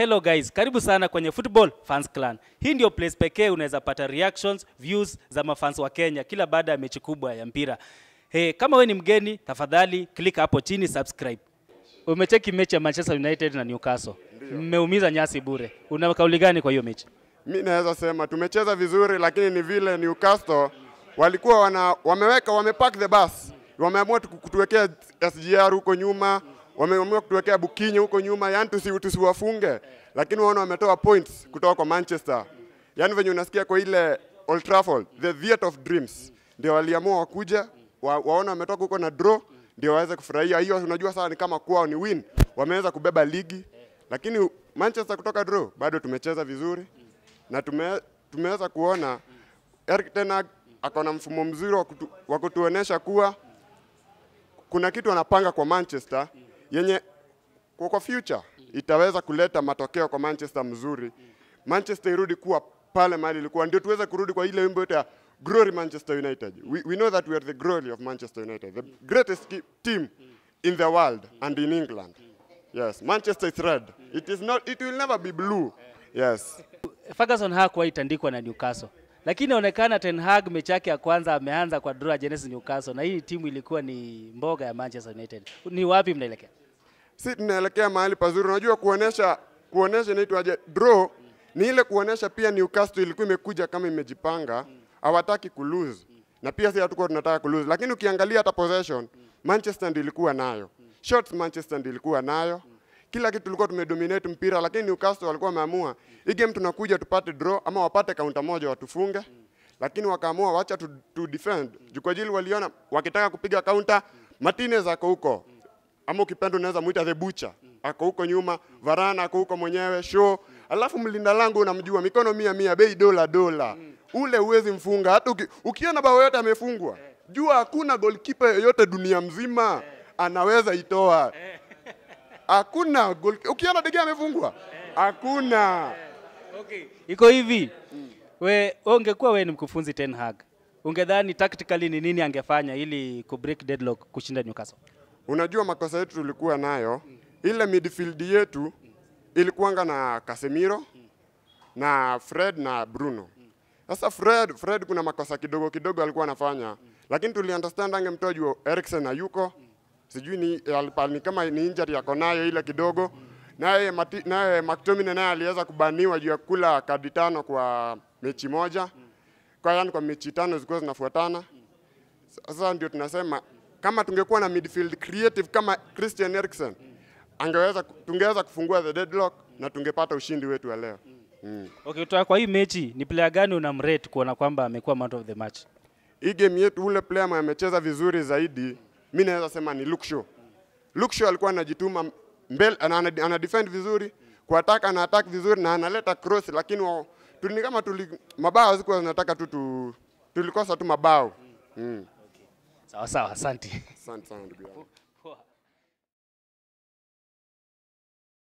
Hello guys, karibu sana kwenye Football Fans Clan. Hii ndio place pekee unaweza pata reactions, views za mafans wa Kenya kila baada ya mechi kubwa ya mpira. Hey, kama we ni mgeni, tafadhali click hapo chini subscribe. Umecheki mechi ya Manchester United na Newcastle. Mmeumiza nyasi bure. Una kauli gani kwa hiyo mechi? Mi naweza sema tumecheza vizuri, lakini ni vile Newcastle walikuwa wana, wameweka wamepack the bus, wameamua tu- kutuwekea SGR huko nyuma, wameamua kutuwekea Bukinyo huko nyuma, yani tusi, tusiwafunge, lakini waona wametoa points kutoka kwa Manchester, yani venye unasikia kwa ile Old Trafford, the theatre of dreams, ndio waliamua wakuja wa, waona wametoka huko na draw, ndio waweze kufurahia. Hiyo. Unajua sasa ni kama kwao ni win, wameweza kubeba ligi, lakini Manchester kutoka draw, bado tumecheza vizuri. Na tume, tumeweza kuona Erik ten Hag ako na mfumo mzuri wa kutu- kutuonesha kuwa kuna kitu anapanga kwa Manchester yenye kwa, future itaweza kuleta matokeo kwa Manchester mzuri. Manchester irudi kuwa pale mali ilikuwa, ndio tuweze kurudi kwa ile wimbo ya glory Manchester United. We, we know that we are the glory of Manchester United, the greatest team in the world and in England. Yes, Manchester is red. It is not, it will never be blue. Yes. Ferguson hakuwa itandikwa na Newcastle. Lakini inaonekana Ten Hag mechi yake ya kwanza ameanza kwa draw Genesis Newcastle na hii timu ilikuwa ni mboga ya Manchester United. Ni wapi mnaelekea? si tunaelekea mahali pazuri. Unajua kuonesha kuonesha inaitwaje, draw ni ile kuonesha pia Newcastle ilikuwa imekuja kama imejipanga, hawataki kulose na pia sisi hatukuwa tunataka kulose, lakini ukiangalia hata possession Manchester ndio ilikuwa nayo, shots Manchester ilikuwa nayo, kila kitu tulikuwa tumedominate mpira, lakini Newcastle walikuwa wameamua hii game tunakuja tupate draw ama wapate kaunta moja watufunge, lakini wakaamua wacha tu, tu defend juu kwa ajili waliona wakitaka kupiga kaunta Martinez ako huko ama ukipenda unaweza muita the butcher ako huko nyuma, Varane ako huko mwenyewe, show. alafu mlinda lango unamjua, mikono mia mia, bei dola dola, ule uwezi mfunga. Hata uki, ukiona bao yote amefungwa, jua hakuna goalkeeper yoyote dunia mzima anaweza itoa. Hakuna goal, ukiona De Gea amefungwa, hakuna. Okay. Iko hivi. We, we ungekuwa wewe ni mkufunzi Ten Hag. Ungedhani tactically ni nini angefanya ili ku break deadlock kushinda Newcastle? Unajua makosa yetu tulikuwa nayo, ile midfield yetu ilikuwanga na Casemiro na Fred na Bruno. Sasa Fred, Fred kuna makosa kidogo kidogo alikuwa anafanya, lakini tuli understand angemtoa juu Eriksen hayuko, sijui ni, alipa- ni kama ni injury yako nayo ile kidogo, naye naye McTominay naye aliweza kubaniwa juu ya kula kadi tano kwa mechi moja, kwa yani kwa mechi tano zilikuwa zinafuatana. Sasa ndio tunasema kama tungekuwa na midfield creative kama Christian Eriksen angeweza tungeweza kufungua the deadlock na tungepata ushindi wetu wa leo. Mm. Okay, toa kwa hii mechi ni player gani unamrate kuona kwamba amekuwa man of the match? Hii game yetu ule player ambaye amecheza vizuri zaidi, mimi naweza sema ni Luke Shaw. Luke Shaw alikuwa anajituma mbele, ana, defend vizuri, kwa attack ana attack vizuri na analeta cross, lakini wa, tuli kama tuli mabao zikuwa zinataka tu, tu tulikosa tu mabao. Mm. Sawa sawa, asante. Asante sana ndugu yangu.